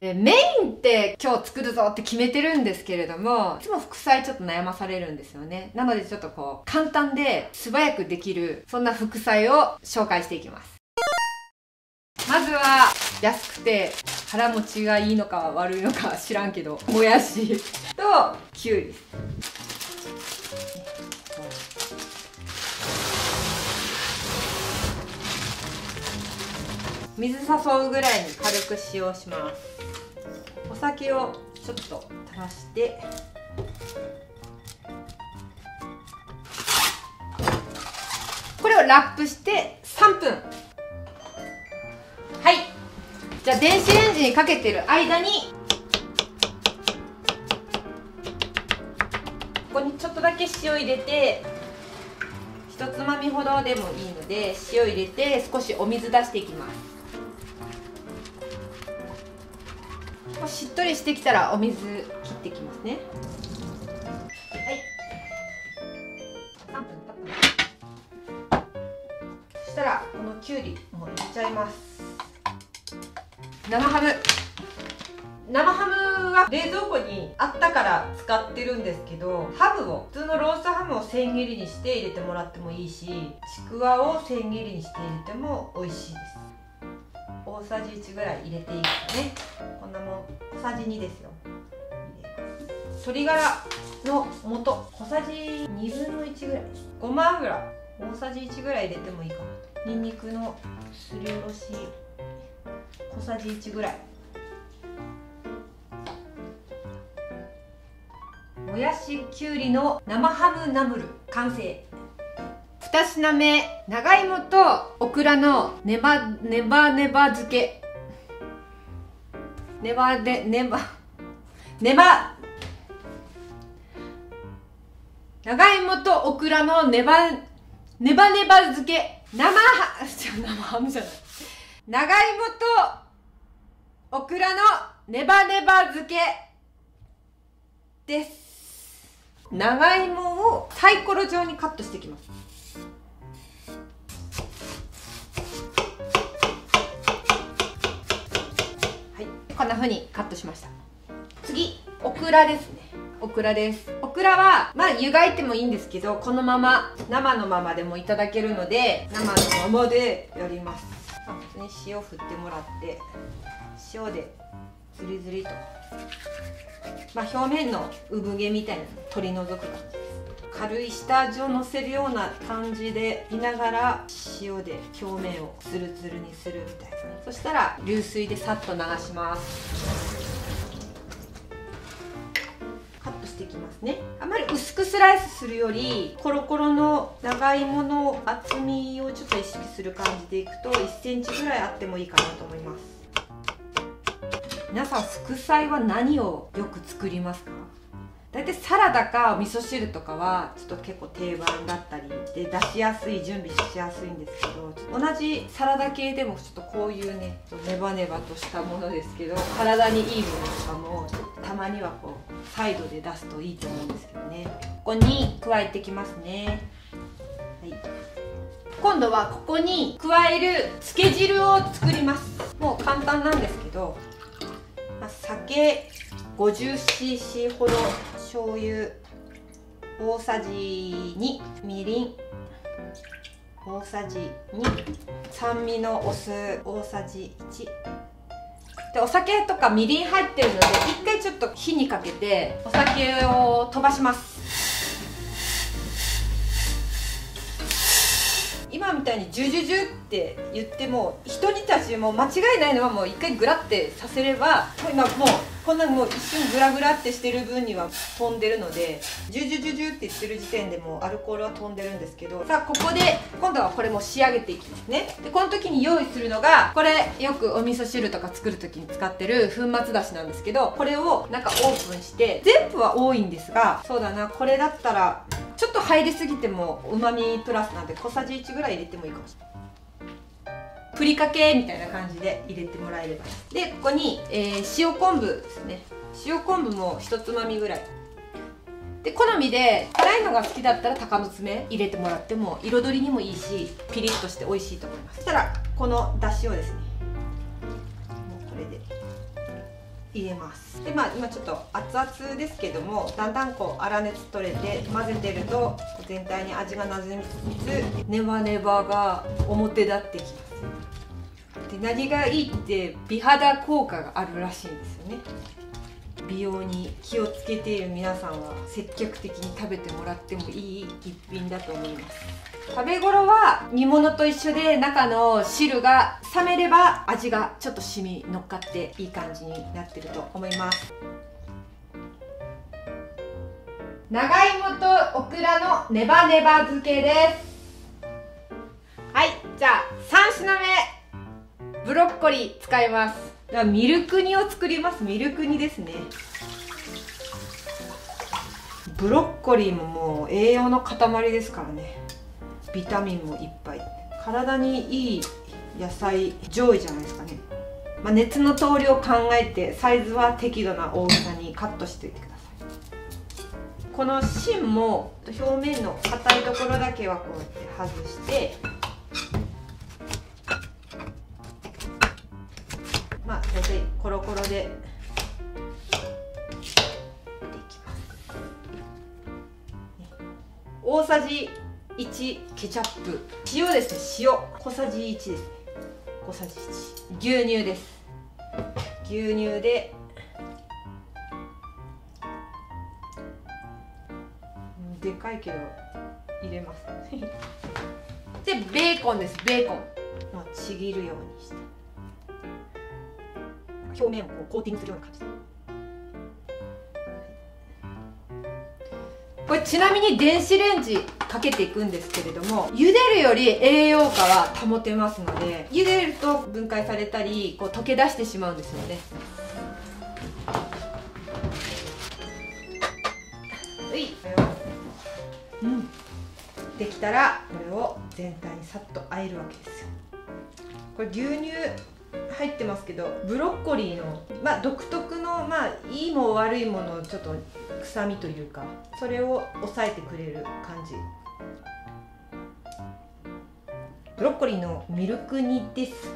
でメインって今日作るぞって決めてるんですけれどもいつも副菜ちょっと悩まされるんですよね。なのでちょっとこう簡単で素早くできるそんな副菜を紹介していきます。まずは安くて腹持ちがいいのか悪いのか知らんけどもやしときゅうり水誘うぐらいに軽く使用します。お酒をちょっと垂らして。これをラップして3分。はい。じゃあ電子レンジにかけてる間に。ここにちょっとだけ塩入れて。ひとつまみほどでもいいので塩入れて少しお水出していきます。しっとりしてきたらお水切っていきますね。はい。3分経った。そしたらこのきゅうりもう入れちゃいます。生ハム。生ハムは冷蔵庫にあったから使ってるんですけどハムを普通のローストハムを千切りにして入れてもらってもいいしちくわを千切りにして入れても美味しいです。大さじ1ぐらい入れていいですねこんなもん小さじ2ですよ。鶏ガラの素小さじ2分の1ぐらい。ごま油。大さじ1ぐらい入れてもいいかなと。にんにくのすりおろし。小さじ1ぐらい。もやしきゅうりの生ハムナムル。完成。2品目長芋とオクラのネバネバネバ漬け。ネバでネバネバ長芋とオクラのネバネバネバ漬け。生は 生ハムじゃない。長芋とオクラのネバネバ漬け。です。長芋をサイコロ状にカットしていきます。こんな風にカットしました。次オクラですね。オクラです。オクラはまあ湯がいてもいいんですけどこのまま生のままでもいただけるので生のままでやります。普通に塩振ってもらって塩でズリズリと。まあ、表面の産毛みたいなのを取り除く感じ軽い下味をのせるような感じで見ながら塩で表面をツルツルにするみたいなそしたら流水でさっと流します。カットしていきますね。あまり薄くスライスするよりコロコロの長芋の厚みをちょっと意識する感じでいくと1センチぐらいあってもいいかなと思います。皆さん副菜は何をよく作りますか？大体サラダか味噌汁とかはちょっと結構定番だったりで出しやすい準備しやすいんですけど同じサラダ系でもちょっとこういうねネバネバとしたものですけど体にいいものとかもたまにはこうサイドで出すといいと思うんですけどね。ここに加えてきますね。はい。今度はここに加えるつけ汁を作ります。もう簡単なんですけどまあ、酒 50cc ほど醤油大さじ2みりん大さじ2酸味のお酢大さじ1でお酒とかみりん入ってるので一回ちょっと火にかけてお酒を飛ばします。今みたいにジュジュジュって言っても人にたちも間違いないのはもう一回グラってさせれば今もうこんなもう一瞬グラグラってしてる分には飛んでるのでジュジュジュジュって言ってる時点でもうアルコールは飛んでるんですけどさあここで今度はこれも仕上げていきますね。でこの時に用意するのがこれよくお味噌汁とか作る時に使ってる粉末だしなんですけどこれをなんかオープンして全部は多いんですがそうだなこれだったらちょっと入りすぎてもうまみプラスなんで小さじ1ぐらい入れてもいいかもしれない。ふりかけみたいな感じで入れてもらえれば。でここに、えー、塩昆布ですね。塩昆布も1つまみぐらい。で好みで辛いのが好きだったら鷹の爪入れてもらっても彩りにもいいしピリッとして美味しいと思います。そしたらこのだしをですねもうこれで入れます。でまあ今ちょっと熱々ですけどもだんだんこう粗熱取れて混ぜてると全体に味がなじみつつネバネバが表立ってきますで何がいいって美肌効果があるらしいんですよね。美容に気をつけている皆さんは積極的に食べてもらってもいい一品だと思います。食べ頃は煮物と一緒で中の汁が冷めれば味がちょっと染み乗っかっていい感じになってると思います。長芋とオクラのネバネバ漬けです。はいじゃあ3品目。ブロッコリー使います。ではミルク煮を作ります。ミルク煮ですね。ブロッコリーももう栄養の塊ですからね。ビタミンもいっぱい。体にいい野菜上位じゃないですかね、まあ、熱の通りを考えてサイズは適度な大きさにカットしておいてください。この芯も表面の硬いところだけはこうやって外してコロコロでできます。大さじ1ケチャップ。塩ですね。塩。小さじ1ですね。小さじ1牛乳です。牛乳ででかいけど入れます。でベーコンです。ベーコン。ちぎるようにして。表面をこうコーティングするような感じで。これちなみに電子レンジかけていくんですけれども茹でるより栄養価は保てますので茹でると分解されたりこう溶け出してしまうんですよね。はい。うん。できたらこれを全体にさっと和えるわけですよ。これ牛乳入ってますけどブロッコリーの、まあ、独特の、まあ、いいも悪いものちょっと臭みというかそれを抑えてくれる感じ。ブロッコリーのミルク煮です。